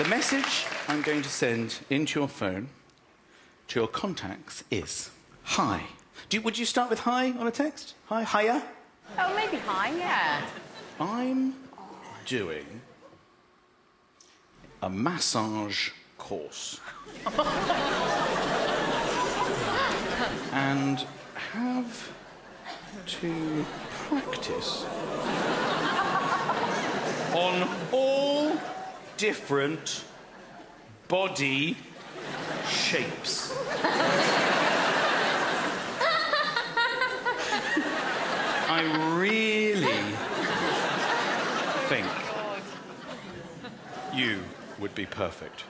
The message I'm going to send into your phone to your contacts is Hi. Do you, would you start with hi on a text? Hi, hiya? Oh, maybe hi, yeah. I'm doing a massage course. and have to practice on all different body shapes. I really think you would be perfect.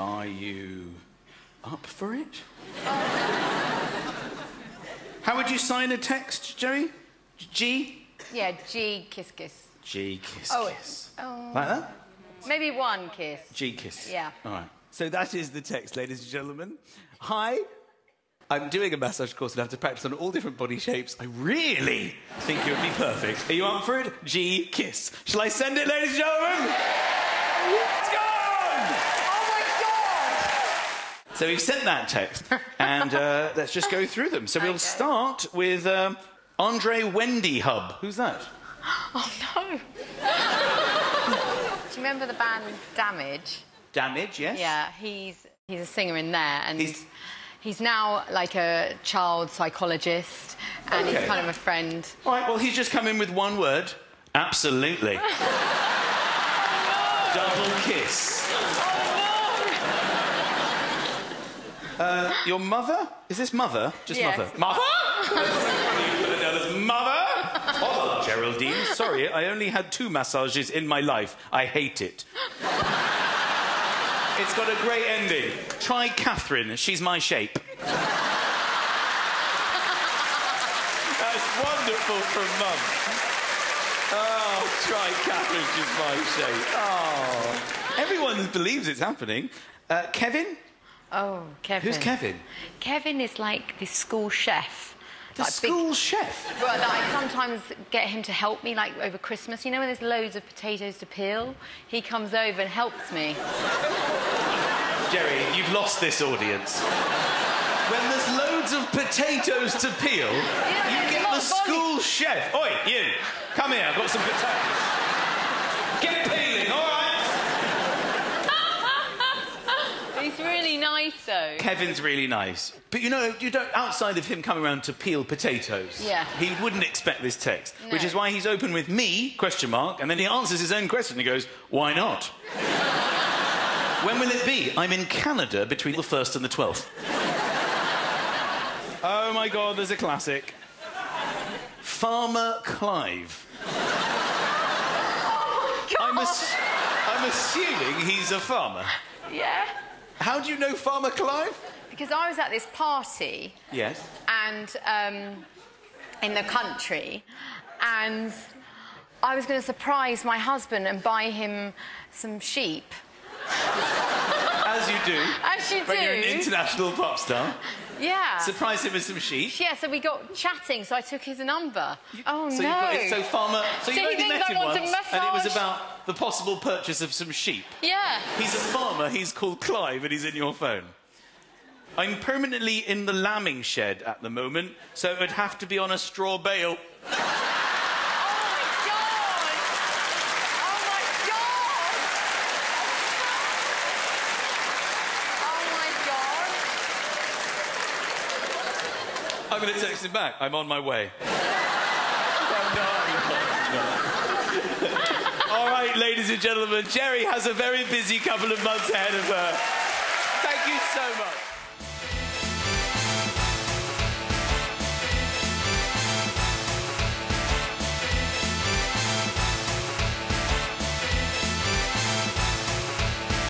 Are you up for it? How would you sign a text, Joey? G? Yeah, G, kiss, kiss. G kiss Oh, kiss. oh. Like that? Maybe one kiss. G kiss. Yeah. All right. So that is the text, ladies and gentlemen. Hi. I'm doing a massage course and I have to practice on all different body shapes. I really think it would be perfect. Are you up for it? G kiss. Shall I send it, ladies and gentlemen? It's gone! Oh my god! So we've sent that text, and uh, let's just go through them. So we'll Okay. start with um, Andre Wendy Hub. Who's that? Oh no. Do you remember the band Damage? Damage, yes? Yeah, he's he's a singer in there, and He's- he's, now like a child psychologist, and Okay. he's kind of a friend. All right, well, he's just come in with one word. Absolutely. Double kiss. Uh, your mother? Is this mother? Just Yes. mother. Mother? you put it down as mother? Geraldine, sorry, I only had two massages in my life. I hate it. It's got a great ending. Try Catherine, she's my shape. That's wonderful from Mum. Oh, try Catherine, she's my shape. Oh. Everyone believes it's happening. Uh, Kevin? Oh, Kevin. Who's Kevin? Kevin is like this school chef. The Like big- school chef. Well, that I sometimes get him to help me, like over Christmas. You know, when there's loads of potatoes to peel, he comes over and helps me. Geri, you've lost this audience. When there's loads of potatoes to peel, you get not the volume. school chef. Oi, you, come here, I've got some potatoes. Get peeling, all right? He's really nice, though. Kevin's really nice. But you know, you don't, outside of him coming around to peel potatoes, Yeah. he wouldn't expect this text. Which is why he's open with me, question mark, and then he answers his own question. He goes, why not? when will it be? I'm in Canada between the 1st and the 12th. oh my god, there's a classic. Farmer Clive. I'm, ass- I'm assuming he's a farmer. Yeah. How do you know Farmer Clive? Because I was at this party Yes. and um, in the country, and I was going to surprise my husband and buy him some sheep. As you do. As you When you're an international pop star. Yeah. Surprise him with some sheep. yeah, so we got chatting, so I took his number. Oh, So, no. you got, so farmer. So, So you he only thinks met I him once, and it was about the possible purchase of some sheep. Yeah. He's a farmer. He's called Clive, and he's in your phone. I'm permanently in the lambing shed at the moment, so it would have to be on a straw bale. Oh, my God. Oh, my God. Oh, my God. I'm going to text him back. I'm on my way. All right, ladies and gentlemen, Geri has a very busy couple of months ahead of her. Thank you so much.